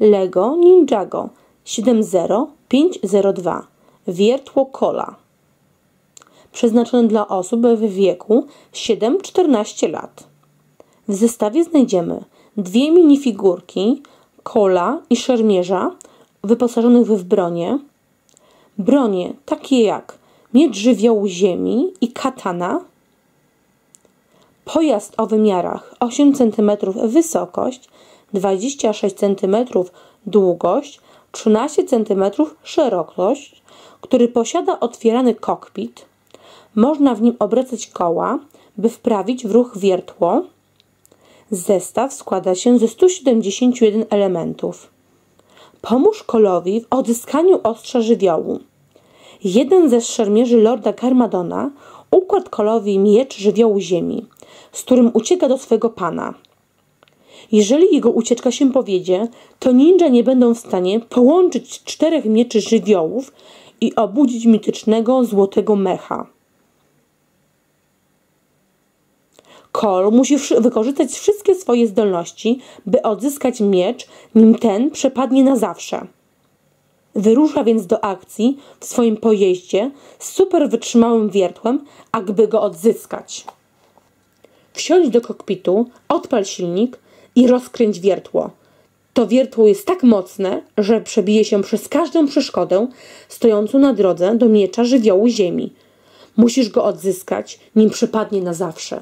Lego Ninjago 70502 Wiertło Kola. Przeznaczone dla osób w wieku 7-14 lat. W zestawie znajdziemy dwie minifigurki kola i szermierza wyposażonych w bronię, bronie takie jak miecz żywiołu ziemi i katana, pojazd o wymiarach 8 cm wysokość, 26 cm długość, 13 cm szerokość, który posiada otwierany kokpit. Można w nim obracać koła, by wprawić w ruch wiertło. Zestaw składa się ze 171 elementów. Pomóż kolowi w odzyskaniu ostrza żywiołu. Jeden ze szermierzy Lorda Carmadona układł kolowi miecz żywiołu ziemi, z którym ucieka do swego pana. Jeżeli jego ucieczka się powiedzie, to ninja nie będą w stanie połączyć czterech mieczy żywiołów i obudzić mitycznego złotego mecha. Kol musi wykorzystać wszystkie swoje zdolności, by odzyskać miecz, nim ten przepadnie na zawsze. Wyrusza więc do akcji w swoim pojeździe z super wytrzymałym wiertłem, aby go odzyskać. Wsiądź do kokpitu, odpal silnik i rozkręć wiertło. To wiertło jest tak mocne, że przebije się przez każdą przeszkodę stojącą na drodze do miecza żywiołu ziemi. Musisz go odzyskać, nim przepadnie na zawsze.